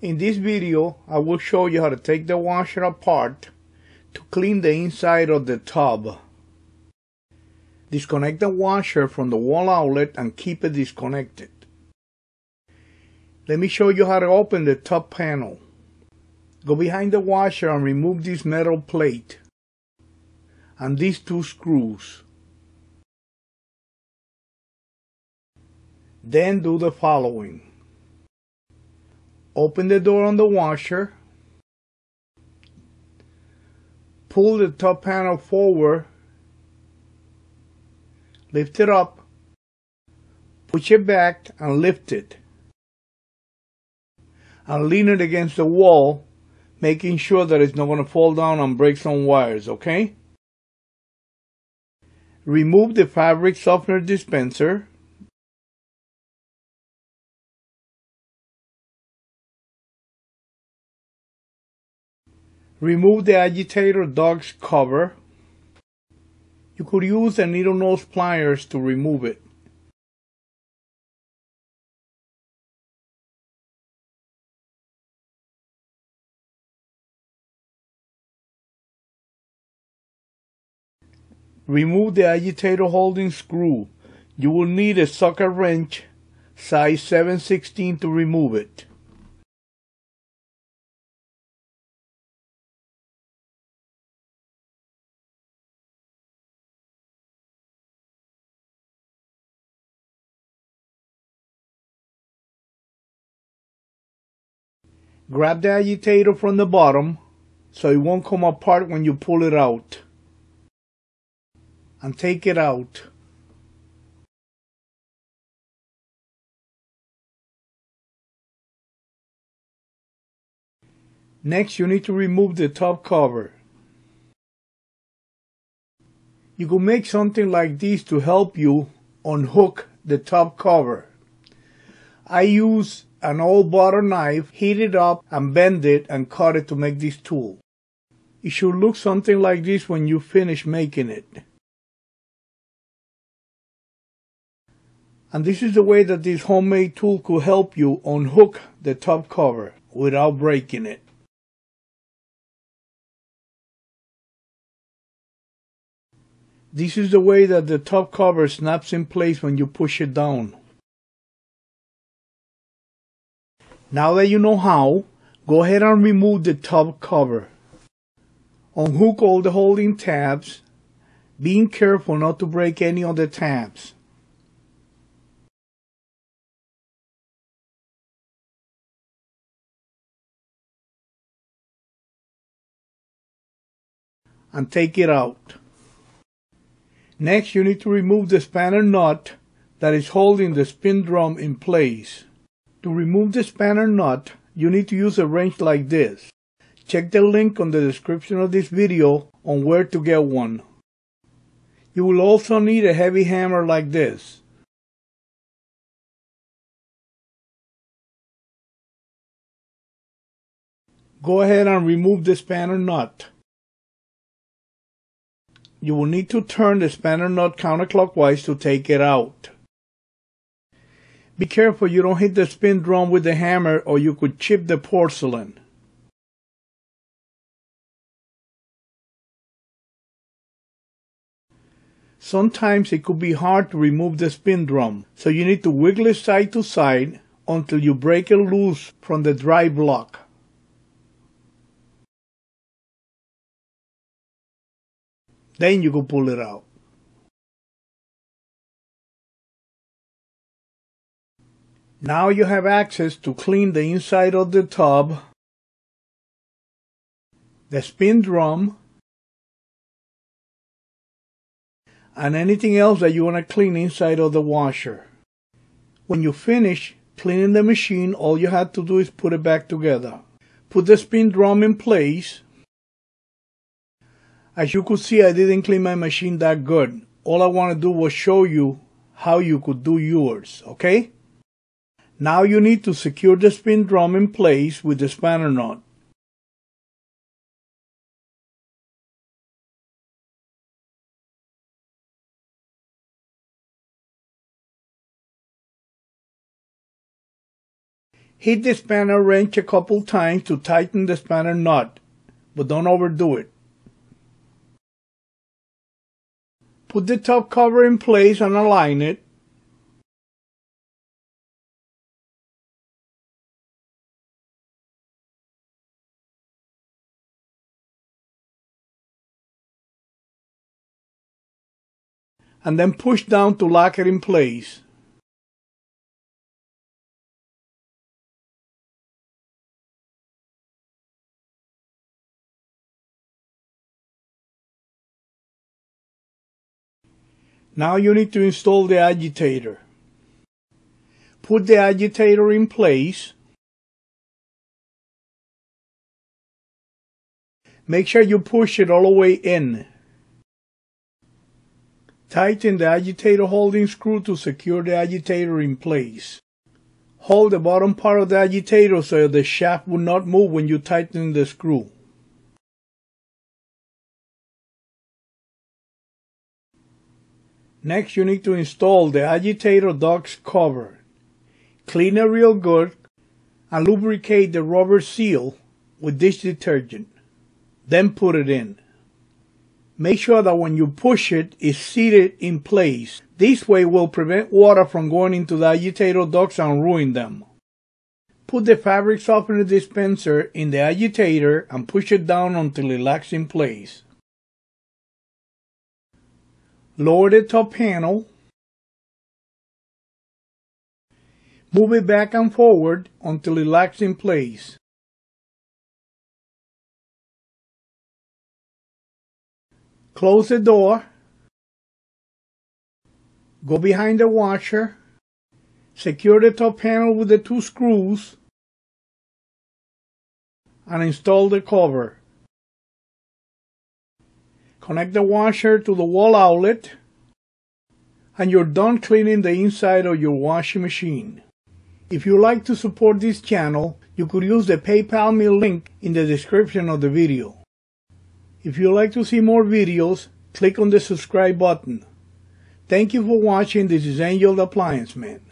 In this video, I will show you how to take the washer apart to clean the inside of the tub. Disconnect the washer from the wall outlet and keep it disconnected. Let me show you how to open the tub panel. Go behind the washer and remove this metal plate and these two screws. Then do the following. Open the door on the washer. Pull the top panel forward. Lift it up. Push it back and lift it. And lean it against the wall, making sure that it's not going to fall down and break some wires, okay? Remove the fabric softener dispenser. Remove the agitator dogs cover. You could use the needle nose pliers to remove it. Remove the agitator holding screw. You will need a socket wrench size 716 to remove it. Grab the agitator from the bottom so it won't come apart when you pull it out. And take it out. Next, you need to remove the top cover. You could make something like this to help you unhook the top cover. I use an old butter knife, heat it up and bend it and cut it to make this tool. It should look something like this when you finish making it. And this is the way that this homemade tool could help you unhook the top cover without breaking it. This is the way that the top cover snaps in place when you push it down. Now that you know how, go ahead and remove the top cover. Unhook all the holding tabs, being careful not to break any of the tabs. And take it out. Next, you need to remove the spanner nut that is holding the spin drum in place. To remove the spanner nut, you need to use a wrench like this. Check the link on the description of this video on where to get one. You will also need a heavy hammer like this. Go ahead and remove the spanner nut. You will need to turn the spanner nut counterclockwise to take it out. Be careful you don't hit the spin drum with the hammer or you could chip the porcelain. Sometimes it could be hard to remove the spin drum, so you need to wiggle it side to side until you break it loose from the drive block. Then you can pull it out. Now you have access to clean the inside of the tub, the spin drum, and anything else that you want to clean inside of the washer. When you finish cleaning the machine, all you have to do is put it back together. Put the spin drum in place. As you could see, I didn't clean my machine that good. All I want to do was show you how you could do yours, okay? Now you need to secure the spin drum in place with the spanner nut. Hit the spanner wrench a couple times to tighten the spanner nut, but don't overdo it. Put the top cover in place and align it. And then push down to lock it in place. Now you need to install the agitator. Put the agitator in place. Make sure you push it all the way in. Tighten the agitator holding screw to secure the agitator in place. Hold the bottom part of the agitator so the shaft will not move when you tighten the screw. Next, you need to install the agitator dogs cover. Clean it real good and lubricate the rubber seal with dish detergent. Then put it in. Make sure that when you push it, it's seated in place. This way will prevent water from going into the agitator dogs and ruin them. Put the fabric softener dispenser in the agitator and push it down until it locks in place. Lower the top panel. Move it back and forward until it locks in place. Close the door. Go behind the washer. Secure the top panel with the two screws and install the cover. Connect the washer to the wall outlet and you're done cleaning the inside of your washing machine. If you like to support this channel, you could use the PayPal me link in the description of the video. If you like to see more videos, click on the subscribe button. Thank you for watching. This is Angel the Appliance Man.